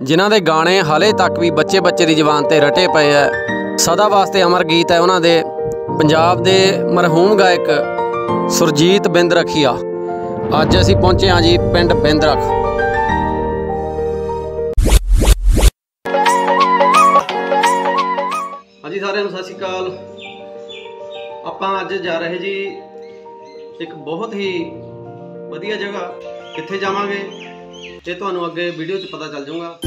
ਜਿਨ੍ਹਾਂ ਦੇ ਗਾਣੇ ਹਾਲੇ ਤੱਕ ਵੀ ਬੱਚੇ ਬੱਚੇ ਦੀ ਜ਼ੁਬਾਨ ਤੇ ਰਟੇ ਪਏ ਐ। ਸਦਾ ਵਾਸਤੇ ਅਮਰ ਗੀਤ ਹੈ ਉਹਨਾਂ ਦੇ। ਪੰਜਾਬ ਦੇ ਮਰਹੂਮ ਗਾਇਕ ਸੁਰਜੀਤ ਬਿੰਦ ਰਖੀਆ ਅੱਜ ਅਸੀਂ ਪਹੁੰਚੇ ਹਾਂ ਜੀ ਪਿੰਡ ਬਿੰਦਰਖ। ਹਾਂਜੀ, ਸਾਰਿਆਂ ਨੂੰ ਸਤਿ ਸ਼੍ਰੀ ਅਕਾਲ। ਆਪਾਂ ਅੱਜ ਜਾ ਰਹੇ ਜੀ ਇੱਕ ਬਹੁਤ ਹੀ ਵਧੀਆ ਜਗ੍ਹਾ। ਕਿੱਥੇ ਜਾਵਾਂਗੇ? ਇਹ ਤੁਹਾਨੂੰ ਅੱਗੇ ਵੀਡੀਓ 'ਚ ਪਤਾ ਚੱਲ ਜਾਊਗਾ।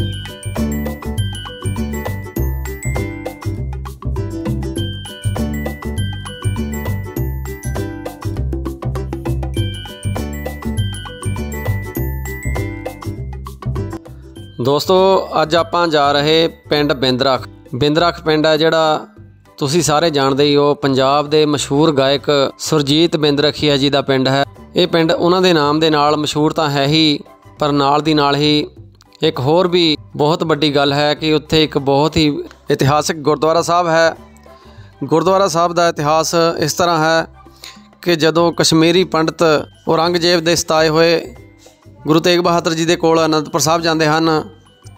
ਦੋਸਤੋ, ਅੱਜ ਆਪਾਂ ਜਾ ਰਹੇ ਪਿੰਡ ਬਿੰਦਰਖ। ਬਿੰਦਰਖ ਪਿੰਡ ਹੈ ਜਿਹੜਾ ਤੁਸੀਂ ਸਾਰੇ ਜਾਣਦੇ ਹੀ ਹੋ, ਪੰਜਾਬ ਦੇ ਮਸ਼ਹੂਰ ਗਾਇਕ ਸੁਰਜੀਤ ਬਿੰਦਰਖੀਆ ਜੀ ਦਾ ਪਿੰਡ ਹੈ। ਇਹ ਪਿੰਡ ਉਹਨਾਂ ਦੇ ਨਾਮ ਦੇ ਨਾਲ ਮਸ਼ਹੂਰ ਤਾਂ ਹੈ ਹੀ। ਪਰ ਨਾਲ ਦੀ ਨਾਲ ਹੀ ਇੱਕ ਹੋਰ ਵੀ ਬਹੁਤ ਵੱਡੀ ਗੱਲ ਹੈ ਕਿ ਉੱਥੇ ਇੱਕ ਬਹੁਤ ਹੀ ਇਤਿਹਾਸਿਕ ਗੁਰਦੁਆਰਾ ਸਾਹਿਬ ਹੈ। ਗੁਰਦੁਆਰਾ ਸਾਹਿਬ ਦਾ ਇਤਿਹਾਸ ਇਸ ਤਰ੍ਹਾਂ ਹੈ ਕਿ ਜਦੋਂ ਕਸ਼ਮੀਰੀ ਪੰਡਤ ਔਰੰਗਜ਼ੇਬ ਦੇ ਸਤਾਏ ਹੋਏ ਗੁਰੂ ਤੇਗ ਬਹਾਦਰ ਜੀ ਦੇ ਕੋਲ ਅਨੰਦਪੁਰ ਸਾਹਿਬ ਜਾਂਦੇ ਹਨ,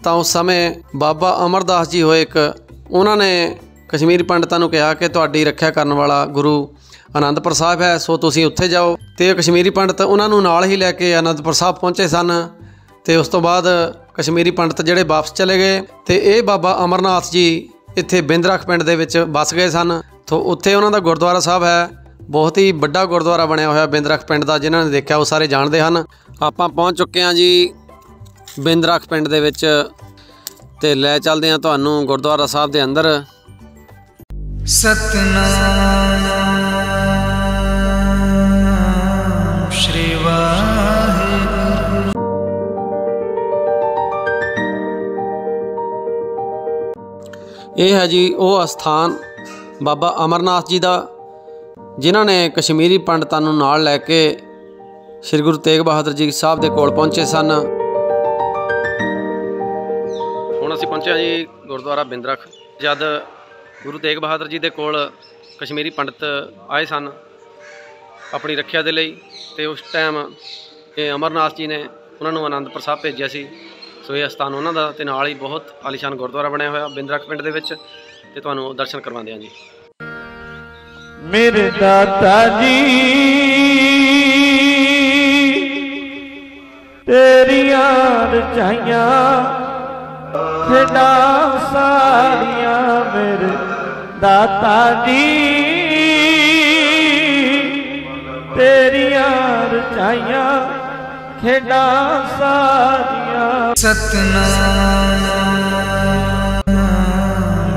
ਤਾਂ ਉਸ ਸਮੇਂ ਬਾਬਾ ਅਮਰਦਾਸ ਜੀ ਹੋਏ ਇੱਕ, ਉਹਨਾਂ ਨੇ ਕਸ਼ਮੀਰੀ ਪੰਡਤਾਂ ਨੂੰ ਕਿਹਾ ਕਿ ਤੁਹਾਡੀ ਰੱਖਿਆ ਕਰਨ ਵਾਲਾ ਗੁਰੂ ਅਨੰਦਪੁਰ ਸਾਹਿਬ ਹੈ, ਸੋ ਤੁਸੀਂ ਉੱਥੇ ਜਾਓ। ਤੇ ਕਸ਼ਮੀਰੀ ਪੰਡਤ ਉਹਨਾਂ ਨੂੰ ਨਾਲ ਹੀ ਲੈ ਕੇ ਅਨੰਦਪੁਰ ਸਾਹਿਬ ਪਹੁੰਚੇ ਸਨ। ਤੇ ਉਸ ਤੋਂ ਬਾਅਦ ਕਸ਼ਮੀਰੀ ਪੰਡਤ ਜਿਹੜੇ ਵਾਪਸ ਚਲੇ ਗਏ ਤੇ ਇਹ ਬਾਬਾ ਅਮਰਨਾਥ ਜੀ ਇੱਥੇ ਬਿੰਦਰਖ ਪਿੰਡ ਦੇ ਵਿੱਚ ਵੱਸ ਗਏ ਸਨ। ਤੋਂ ਉੱਥੇ ਉਹਨਾਂ ਦਾ ਗੁਰਦੁਆਰਾ ਸਾਹਿਬ ਹੈ। ਬਹੁਤ ਹੀ ਵੱਡਾ ਗੁਰਦੁਆਰਾ ਬਣਿਆ ਹੋਇਆ ਬਿੰਦਰਖ ਪਿੰਡ ਦਾ, ਜਿਨ੍ਹਾਂ ਨੇ ਦੇਖਿਆ, ਉਹ ਸਾਰੇ ਜਾਣਦੇ ਹਨ। ਆਪਾਂ ਪਹੁੰਚ ਚੁੱਕੇ ਹਾਂ ਜੀ ਬਿੰਦਰਖ ਪਿੰਡ ਦੇ ਵਿੱਚ ਤੇ ਲੈ ਚੱਲਦੇ ਹਾਂ ਤੁਹਾਨੂੰ ਗੁਰਦੁਆਰਾ ਸਾਹਿਬ ਦੇ ਅੰਦਰ। ਸਤਨਾਮ ਇਹ ਹੈ ਜੀ ਉਹ ਅਸਥਾਨ ਬਾਬਾ ਅਮਰਨਾਥ ਜੀ ਦਾ, ਜਿਨ੍ਹਾਂ ਨੇ ਕਸ਼ਮੀਰੀ ਪੰਡਤਾਂ ਨੂੰ ਨਾਲ ਲੈ ਕੇ ਸ੍ਰੀ ਗੁਰੂ ਤੇਗ ਬਹਾਦਰ ਜੀ ਸਾਹਿਬ ਦੇ ਕੋਲ ਪਹੁੰਚੇ ਸਨ। ਹੁਣ ਅਸੀਂ ਪਹੁੰਚੇ ਹਾਂ ਜੀ ਗੁਰਦੁਆਰਾ ਬਿੰਦਰਖ, ਜਦ ਗੁਰੂ ਤੇਗ ਬਹਾਦਰ ਜੀ ਦੇ ਕੋਲ ਕਸ਼ਮੀਰੀ ਪੰਡਤ ਆਏ ਸਨ ਆਪਣੀ ਰੱਖਿਆ ਦੇ ਲਈ, ਤੇ ਉਸ ਟਾਈਮ ਇਹ ਅਮਰਨਾਥ ਜੀ ਨੇ ਉਹਨਾਂ ਨੂੰ ਆਨੰਦਪੁਰ ਸਾਹਿਬ ਭੇਜਿਆ ਸੀ। ਸੋ ਇਹ ਅਸਥਾਨ ਉਹਨਾਂ ਦਾ ਤੇ ਨਾਲ ਹੀ ਬਹੁਤ ਆਲੀਸ਼ਾਨ ਗੁਰਦੁਆਰਾ ਬਣਿਆ ਹੋਇਆ ਬਿੰਦਰਖ ਪਿੰਡ ਦੇ ਵਿੱਚ ਤੇ ਤੁਹਾਨੂੰ ਦਰਸ਼ਨ ਕਰਵਾਉਂਦੇ ਹਾਂ ਜੀ। ਮੇਰੇ ਦਾਤਾ ਜੀ, ਤੇਰੀਆਂ ਰਚਾਈਆਂ ਖੇਡਾਂ ਸਾਰੀਆਂ ਮੇਰੇ ਦਾਤਾ ਜੀ, ਤੇਰੀਆਂ ਰਚਾਈਆਂ ਖੇਡਾਂ ਸਾਰੀਆਂ ਸਤਨਾਮ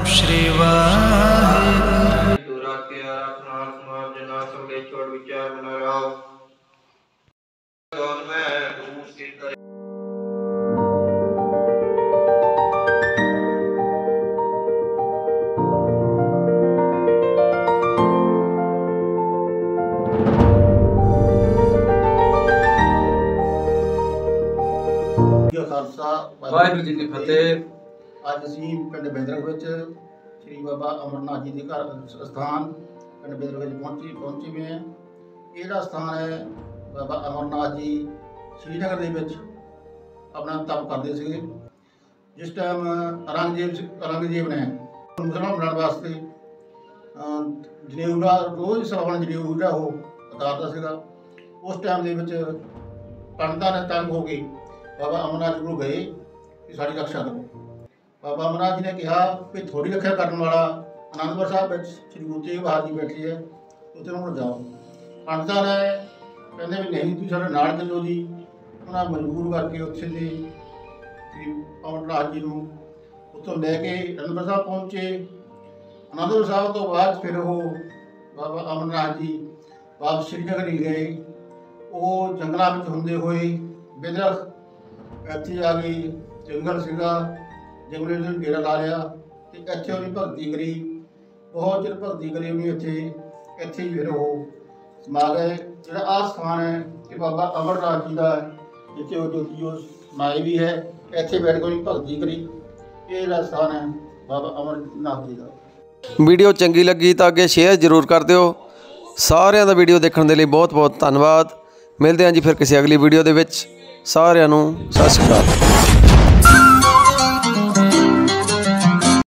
ਸ਼੍ਰੀ ਵਾਹਿਗੁਰੂ। ਤੁਰਾ ਕੇ ਆਖਣਾ ਸਮਾਜ ਜਨਾ ਸਭੇ ਛੋੜ ਵਿਚਾਰ ਬਨ ਰਾਓ ਦੋਨ ਖਾਲਸਾ ਵਾਹਿਗੁਰੂ ਜੀ ਕੀ ਫਤਿਹ। ਅੱਜ ਅਸੀਂ ਪਿੰਡ ਬੇਦਰਖ ਵਿੱਚ ਸ੍ਰੀ ਬਾਬਾ ਅਮਰਨਾਥ ਜੀ ਦੇ ਘਰ ਸਥਾਨ ਪਿੰਡ ਬੇਦਰਖ ਵਿੱਚ ਪਹੁੰਚੀ ਪਹੁੰਚੇ ਹੋਏ ਹਾਂ। ਇਹ ਜਿਹੜਾ ਸਥਾਨ ਹੈ ਬਾਬਾ ਅਮਰਨਾਥ ਜੀ ਸ਼੍ਰੀਨਗਰ ਦੇ ਵਿੱਚ। ਆਪਣਾ ਤਪ ਕਰਦੇ ਸੀਗੇ। ਜਿਸ ਟਾਈਮ ਔਰੰਗਜ਼ੇਬ ਔਰੰਗਜ਼ੇਬ ਨੇ ਮੁਸਲਮਾਨ ਬਣਾਉਣ ਵਾਸਤੇ ਜਨੇਊ ਦਾ ਰੋਜ਼ ਸਰਾਵਣ ਜਨੇਊ ਜਿਹੜਾ ਉਹ ਉਤਾਰਦਾ ਸੀਗਾ। ਉਸ ਟਾਈਮ ਦੇ ਵਿੱਚ ਪੰਡਤਾਂ ਨੇ ਤੰਗ ਹੋ ਕੇ ਬਾਬਾ ਅਮਰਨਾਥ ਜੀ ਕੋਲ ਗਏ ਕਿ ਸਾਡੀ ਰੱਖਿਆ ਕਰੋ। ਬਾਬਾ ਅਮਰਨਾਥ ਜੀ ਨੇ ਕਿਹਾ ਕਿ ਥੋੜੀ ਰੱਖਿਆ ਕਰਨ ਵਾਲਾ ਅਨੰਦਪੁਰ ਸਾਹਿਬ ਵਿੱਚ ਸ੍ਰੀ ਗੁਰੂ ਤੇਗ ਬਹਾਦਰ ਜੀ ਬੈਠੇ ਹੈ ਉੱਥੇ ਉਹਨਾਂ ਨੂੰ ਜਾਓ। ਪੰਡਤਾਂ ਨੇ ਕਹਿੰਦੇ ਵੀ ਨਹੀਂ, ਤੁਸੀਂ ਸਾਡੇ ਨਾਲ ਚੱਲੋ ਜੀ। ਉਹਨਾਂ ਮਜਬੂਰ ਕਰਕੇ ਉੱਥੇ ਦੇ ਸ੍ਰੀ ਅਮਰਨਾਥ ਜੀ ਨੂੰ ਉੱਥੋਂ ਲੈ ਕੇ ਅਨੰਦਪੁਰ ਸਾਹਿਬ ਪਹੁੰਚੇ। ਅਨੰਦਪੁਰ ਸਾਹਿਬ ਤੋਂ ਬਾਅਦ ਫਿਰ ਉਹ ਬਾਬਾ ਅਮਰਨਾਥ ਜੀ ਵਾਪਸ ਸ਼੍ਰੀਨਗਰ ਹੀ ਗਏ। ਉਹ ਜੰਗਲਾਂ ਵਿੱਚ ਹੁੰਦੇ ਹੋਏ ਬਿਦਰਖ ਇੱਥੇ ਆ ਗਈ ਜੰਗਲ ਸੀਗਾ ਜੰਗਲੇ ਨੂੰ ਡੇਰਾ ਲਾ ਲਿਆ ਤੇ ਇੱਥੇ ਉਹਨੇ ਭਗਤੀ ਕਰੀ। ਬਹੁਤ ਚਿਰ ਭਗਤੀ ਕਰੀ ਉਹਨੇ ਇੱਥੇ ਇੱਥੇ ਹੀ ਫਿਰ ਉਹ ਸਮਾ ਗਏ। ਜਿਹੜਾ ਆਹ ਸਥਾਨ ਹੈ ਇਹ ਬਾਬਾ ਅਮਰਨਾਥ ਜੀ ਦਾ ਹੈ, ਜਿੱਥੇ ਉਹ ਜੋਤੀ ਉਹ ਸਮਾਏ ਵੀ ਹੈ ਇੱਥੇ ਬੈਠ ਕੇ ਉਹਨੇ ਭਗਤੀ ਕਰੀ। ਇਹ ਜਿਹੜਾ ਸਥਾਨ ਹੈ ਬਾਬਾ ਅਮਰਨਾਥ ਜੀ ਦਾ। ਵੀਡੀਓ ਚੰਗੀ ਲੱਗੀ ਤਾਂ ਅੱਗੇ ਸ਼ੇਅਰ ਜ਼ਰੂਰ ਕਰ ਦਿਓ। ਸਾਰਿਆਂ ਦਾ ਵੀਡੀਓ ਦੇਖਣ ਦੇ ਲਈ ਬਹੁਤ ਬਹੁਤ ਧੰਨਵਾਦ। ਮਿਲਦੇ ਹਾਂ ਜੀ ਫਿਰ ਕਿਸੇ ਅਗਲੀ ਵੀਡੀਓ ਦੇ ਵਿੱਚ। ਸਾਰਿਆਂ ਨੂੰ ਸਤਿ ਸ਼੍ਰੀ ਅਕਾਲ।